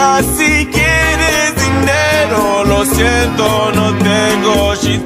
Si quieres dinero, lo siento, no tengo. She